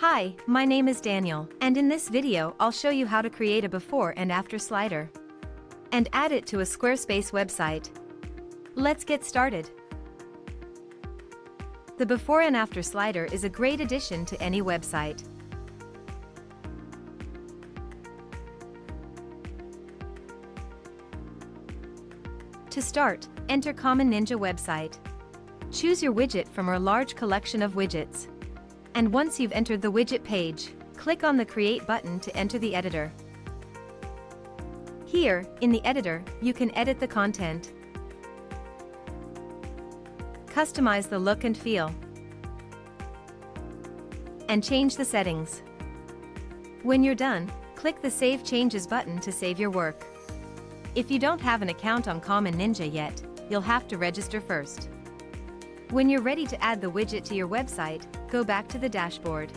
Hi, my name is Daniel, and in this video I'll show you how to create a before and after slider. And add it to a Squarespace website. Let's get started. The before and after slider is a great addition to any website. To start, enter Common Ninja website. Choose your widget from our large collection of widgets. And once you've entered the widget page, click on the Create button to enter the editor. Here, in the editor, you can edit the content. Customize the look and feel. And change the settings. When you're done, click the Save Changes button to save your work. If you don't have an account on Common Ninja yet, you'll have to register first. When you're ready to add the widget to your website, go back to the dashboard.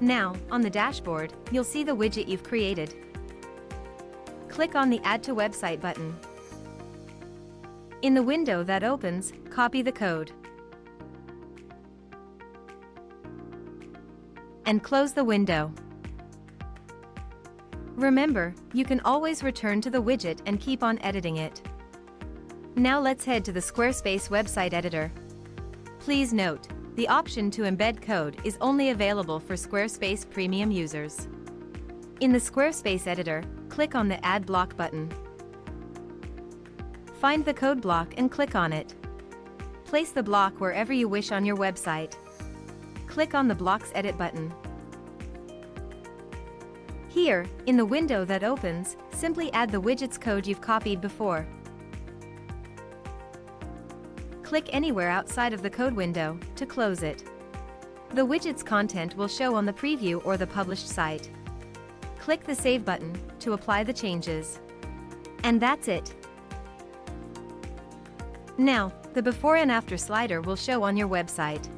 Now, on the dashboard, you'll see the widget you've created. Click on the Add to Website button. In the window that opens, copy the code. And close the window. Remember, you can always return to the widget and keep on editing it. Now let's head to the Squarespace website editor. Please note, the option to embed code is only available for Squarespace Premium users. In the Squarespace editor, click on the Add Block button. Find the code block and click on it. Place the block wherever you wish on your website. Click on the Blocks Edit button. Here, in the window that opens, simply add the widget's code you've copied before. Click anywhere outside of the code window to close it. The widget's content will show on the preview or the published site. Click the Save button to apply the changes. And that's it. Now, the before and after slider will show on your website.